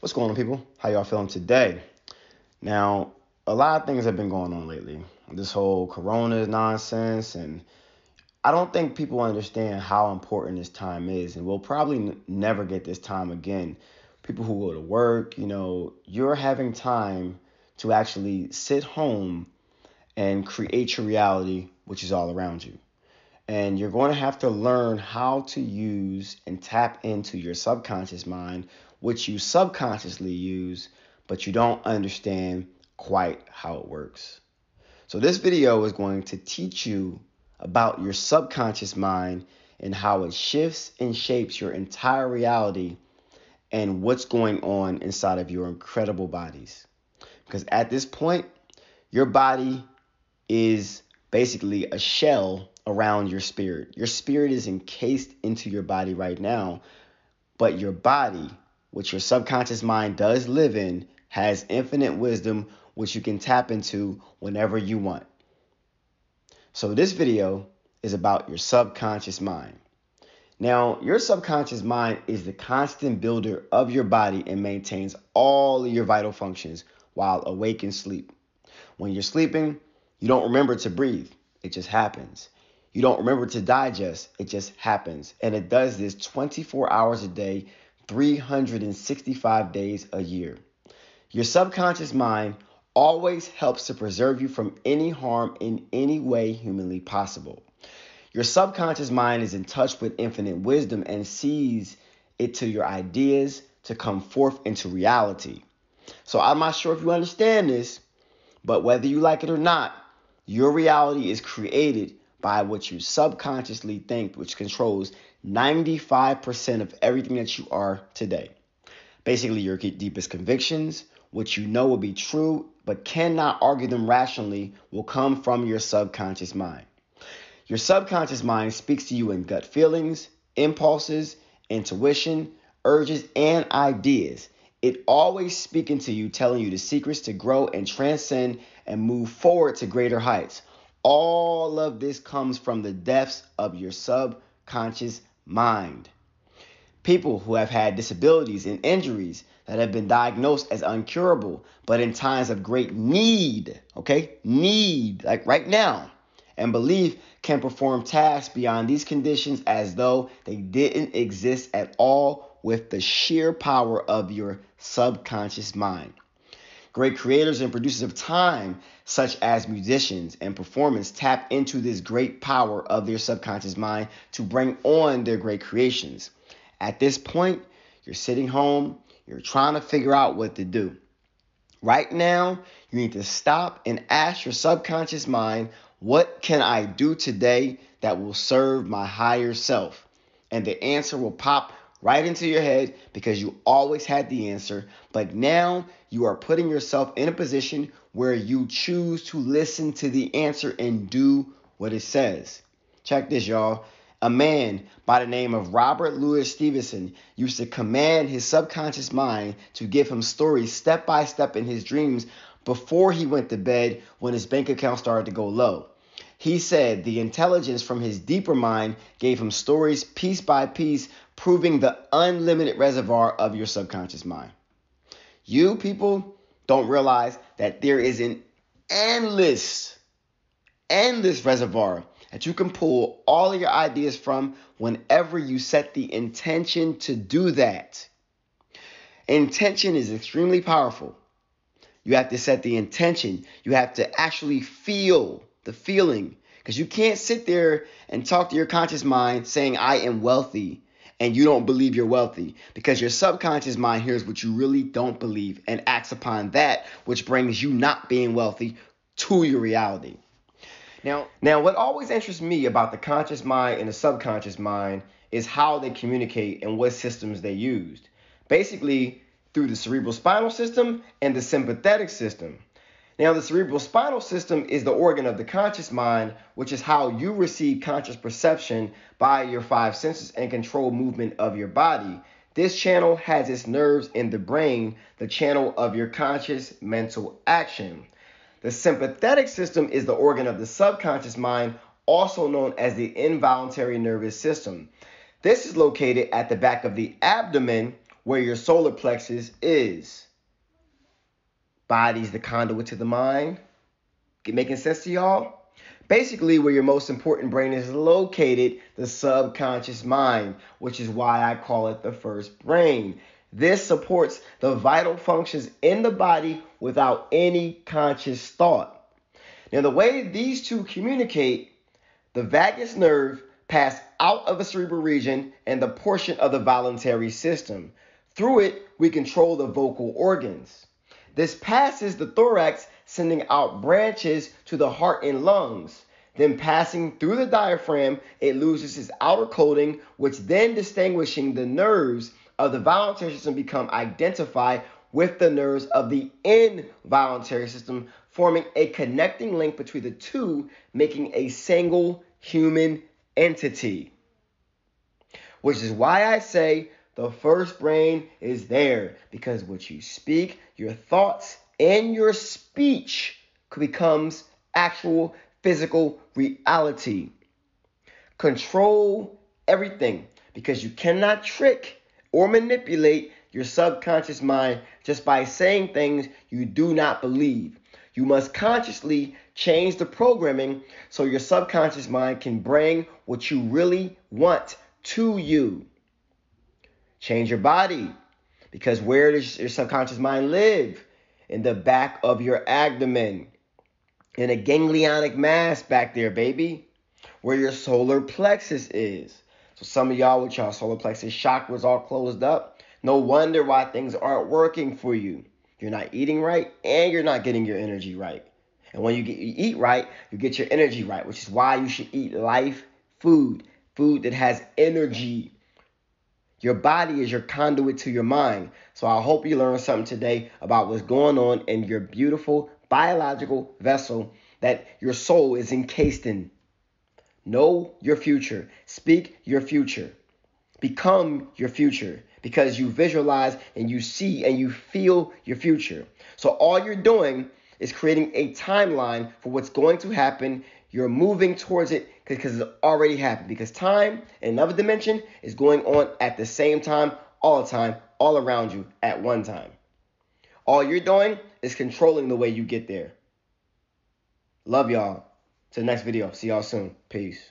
What's going on, people? How y'all feeling today? Now, a lot of things have been going on lately. This whole corona nonsense, and I don't think people understand how important this time is, and we'll probably n- never get this time again. People who go to work, you know, you're having time to actually sit home and create your reality, which is all around you. And you're going to have to learn how to use and tap into your subconscious mind, which you subconsciously use, but you don't understand quite how it works. So, this video is going to teach you about your subconscious mind and how it shifts and shapes your entire reality and what's going on inside of your incredible bodies. Because at this point, your body is basically a shell around your spirit. Your spirit is encased into your body right now, but your body, which your subconscious mind does live in, has infinite wisdom which you can tap into whenever you want. So this video is about your subconscious mind. Now, your subconscious mind is the constant builder of your body and maintains all your vital functions while awake and sleep. When you're sleeping, you don't remember to breathe. It just happens. You don't remember to digest. It just happens. And it does this 24 hours a day, 365 days a year. Your subconscious mind always helps to preserve you from any harm in any way humanly possible. Your subconscious mind is in touch with infinite wisdom and sees it to your ideas to come forth into reality. So I'm not sure if you understand this, but whether you like it or not, your reality is created by what you subconsciously think, which controls 95% of everything that you are today. Basically, your deepest convictions, which you know will be true but cannot argue them rationally, will come from your subconscious mind. Your subconscious mind speaks to you in gut feelings, impulses, intuition, urges, and ideas. It always speaking to you, telling you the secrets to grow and transcend and move forward to greater heights. All of this comes from the depths of your subconscious mind. People who have had disabilities and injuries that have been diagnosed as uncurable, but in times of great need, okay, need, like right now, and belief can perform tasks beyond these conditions as though they didn't exist at all with the sheer power of your subconscious mind. Great creators and producers of time, such as musicians and performers, tap into this great power of their subconscious mind to bring on their great creations. At this point, you're sitting home, you're trying to figure out what to do. Right now, you need to stop and ask your subconscious mind, what can I do today that will serve my higher self? And the answer will pop right into your head because you always had the answer, but now you are putting yourself in a position where you choose to listen to the answer and do what it says. Check this, y'all. A man by the name of Robert Louis Stevenson used to command his subconscious mind to give him stories step by step in his dreams before he went to bed when his bank account started to go low. He said the intelligence from his deeper mind gave him stories piece by piece, proving the unlimited reservoir of your subconscious mind. You people don't realize that there is an endless, endless reservoir that you can pull all of your ideas from whenever you set the intention to do that. Intention is extremely powerful. You have to set the intention. You have to actually feel the feeling. Because you can't sit there and talk to your conscious mind saying, I am wealthy, and you don't believe you're wealthy. Because your subconscious mind hears what you really don't believe and acts upon that, which brings you not being wealthy to your reality. Now, now, what always interests me about the conscious mind and the subconscious mind is how they communicate and what systems they used. Basically, through the cerebral spinal system and the sympathetic system. Now, the cerebral spinal system is the organ of the conscious mind, which is how you receive conscious perception by your five senses and control movement of your body. This channel has its nerves in the brain, the channel of your conscious mental action. The sympathetic system is the organ of the subconscious mind, also known as the involuntary nervous system. This is located at the back of the abdomen, where your solar plexus is. Body's the conduit to the mind. Making sense to y'all? Basically, where your most important brain is located, the subconscious mind, which is why I call it the first brain. This supports the vital functions in the body without any conscious thought. Now, the way these two communicate, the vagus nerve pass out of the cerebral region and the portion of the voluntary system. Through it, we control the vocal organs. This passes the thorax, sending out branches to the heart and lungs. Then passing through the diaphragm, it loses its outer coating, which then distinguishing the nerves of the voluntary system become identified with the nerves of the involuntary system, forming a connecting link between the two, making a single human entity. Which is why I say the first brain is there, because what you speak, your thoughts, and your speech becomes actual physical reality. Control everything because you cannot trick or manipulate your subconscious mind just by saying things you do not believe. You must consciously change the programming so your subconscious mind can bring what you really want to you. Change your body because where does your subconscious mind live? In the back of your abdomen, in a ganglionic mass back there, baby, where your solar plexus is. So some of y'all with y'all solar plexus chakras all closed up. No wonder why things aren't working for you. You're not eating right and you're not getting your energy right. And when you, get, you eat right, you get your energy right, which is why you should eat life food, food that has energy. Your body is your conduit to your mind. So I hope you learned something today about what's going on in your beautiful biological vessel that your soul is encased in. Know your future. Speak your future. Become your future because you visualize and you see and you feel your future. So all you're doing is creating a timeline for what's going to happen. You're moving towards it because it's already happened. Because time in another dimension is going on at the same time, all the time, all around you at one time. All you're doing is controlling the way you get there. Love y'all. To the next video. See y'all soon. Peace.